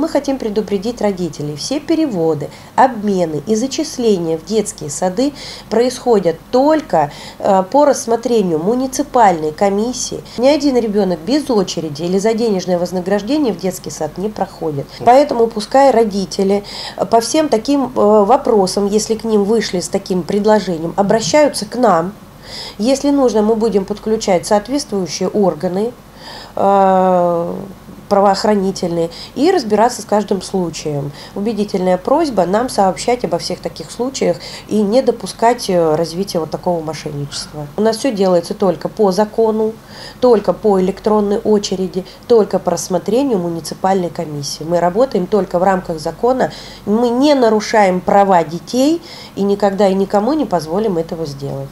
Мы хотим предупредить родителей. Все переводы, обмены и зачисления в детские сады происходят только э, по рассмотрению муниципальной комиссии. Ни один ребенок без очереди или за денежное вознаграждение в детский сад не проходит. Поэтому пускай родители по всем таким э, вопросам, если к ним вышли с таким предложением, обращаются к нам. Если нужно, мы будем подключать соответствующие органы, э, правоохранительные и разбираться с каждым случаем. Убедительная просьба нам сообщать обо всех таких случаях и не допускать э, развития вот такого мошенничества. У нас все делается только по закону, только по электронной очереди, только по рассмотрению муниципальной комиссии. Мы работаем только в рамках закона, мы не нарушаем права детей и никогда и никому не позволим этого сделать.